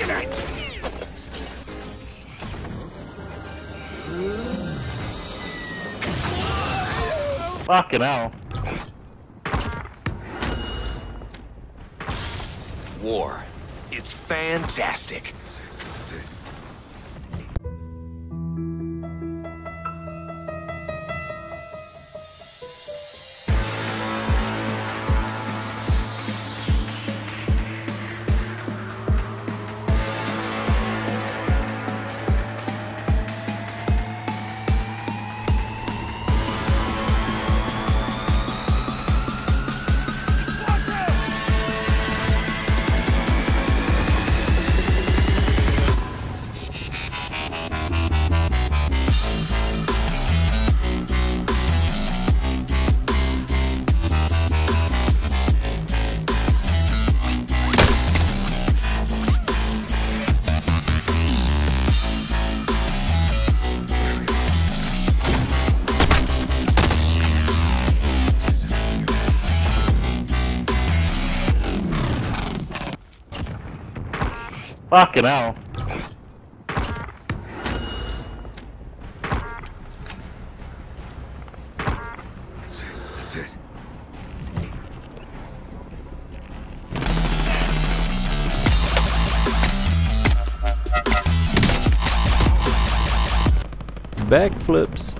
looking at? Fucking hell. War. It's fantastic. That's it. Fucking hell. That's it. That's it. Backflips.